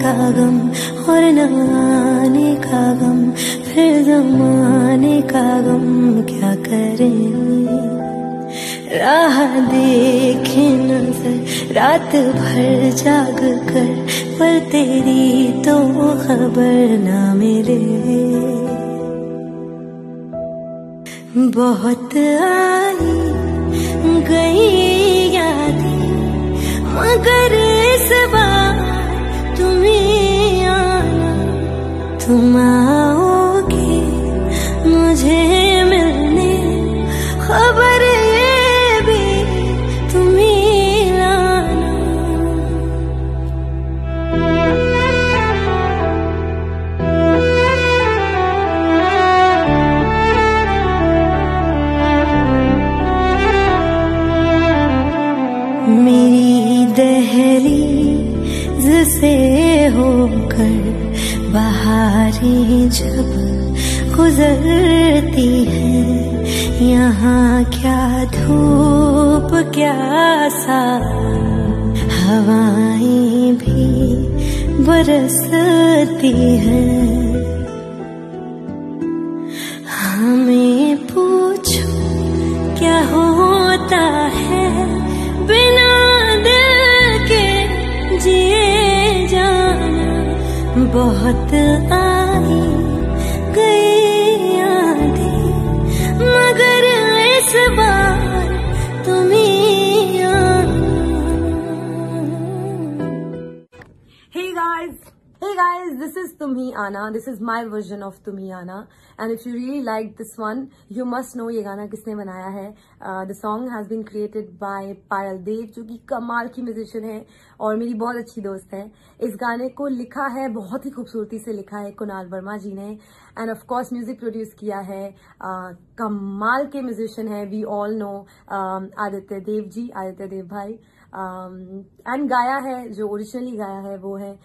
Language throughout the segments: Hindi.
का गम और न आने का गम, फिर जमाने का गम क्या करें? राह देखे नज़र, रात भर जाग कर पर तेरी तो खबर ना मिले। बहुत आई गई यादें, मगर इस बार तुम्हें आना तुम दहलीज से होकर बहारें जब गुजरती है, यहाँ क्या धूप, क्या सा हवाएँ भी बरसती हैं। हमें पूछो, क्या होता है? जिए जाना बहुत आई Hey guys, this is Tumhi Ana. This is my version of Tumhi Ana. And if you really like this one, you must know ये गाना किसने बनाया है. Uh, the song has been created by Payal Dev जो कि कमाल की म्यूजिशियन है और मेरी बहुत अच्छी दोस्त है. इस गाने को लिखा है बहुत ही खूबसूरती से लिखा है कुणाल वर्मा जी ने and of course music produce किया है uh, कमाल के म्यूजिशियन है we all know Aditya Dev ji Aditya Dev भाई एंड गाया है जो ओरिजिनली गाया है वो है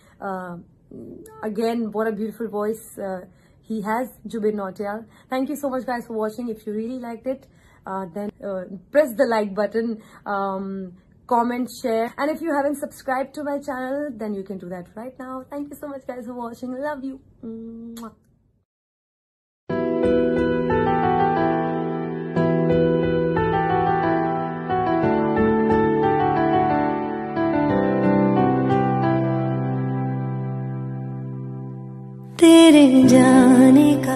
again, what a beautiful voice uh, he has, Jubin Nautiyal. Thank you so much, guys, for watching. If you really liked it, uh, then uh, press the like button, um, comment, share. And if you haven't subscribed to my channel, then you can do that right now. Thank you so much, guys, for watching. Love you. Mwah. तेरे जाने का